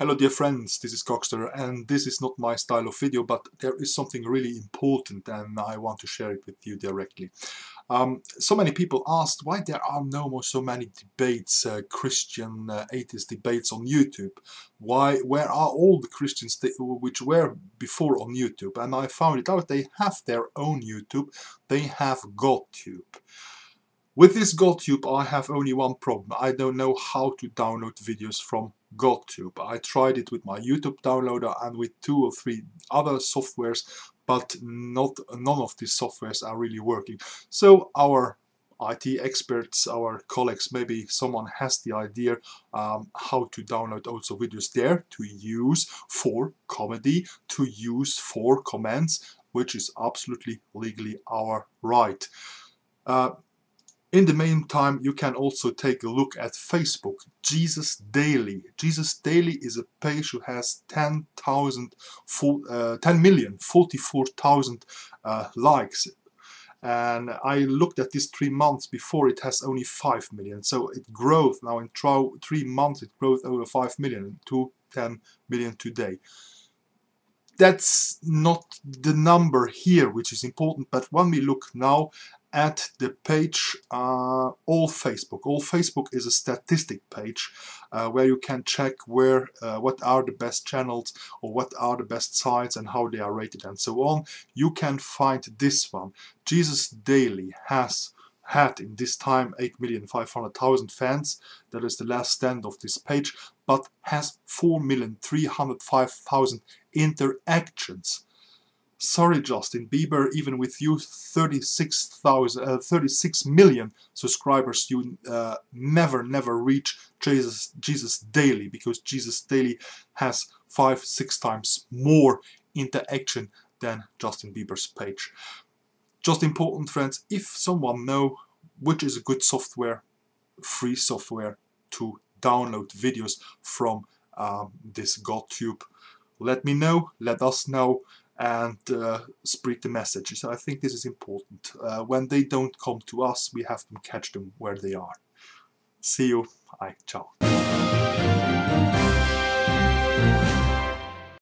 Hello dear friends, this is Goxster and this is not my style of video but there is something really important and I want to share it with you directly. Um, so many people asked why there are no more so many debates, uh, Christian uh, atheist debates on YouTube. Why, where are all the Christians which were before on YouTube? And I found it out, they have their own YouTube, they have GodTube. With this GodTube I have only one problem, I don't know how to download videos from GodTube. I tried it with my YouTube downloader and with two or three other softwares, but not none of these softwares are really working. So our IT experts, our colleagues, maybe someone has the idea um, how to download also videos there to use for comedy, to use for comments, which is absolutely legally our right. Uh, in the meantime, you can also take a look at Facebook, Jesus Daily. Jesus Daily is a page who has 10,000, uh, 10 million, 44,000 uh, likes. And I looked at this three months before it has only 5 million. So it grows now in three months, it grows over 5 million to 10 million today that's not the number here which is important but when we look now at the page uh, All Facebook. All Facebook is a statistic page uh, where you can check where uh, what are the best channels or what are the best sites and how they are rated and so on. You can find this one. Jesus Daily has had in this time 8,500,000 fans, that is the last stand of this page, but has 4,305,000 interactions. Sorry, Justin Bieber, even with you 36,000, uh, 36 million subscribers, you uh, never, never reach Jesus, Jesus Daily because Jesus Daily has five, six times more interaction than Justin Bieber's page. Just important, friends, if someone know which is a good software, free software to download videos from um, this GodTube, let me know, let us know and uh, spread the message. So I think this is important. Uh, when they don't come to us, we have to catch them where they are. See you. Bye. Ciao.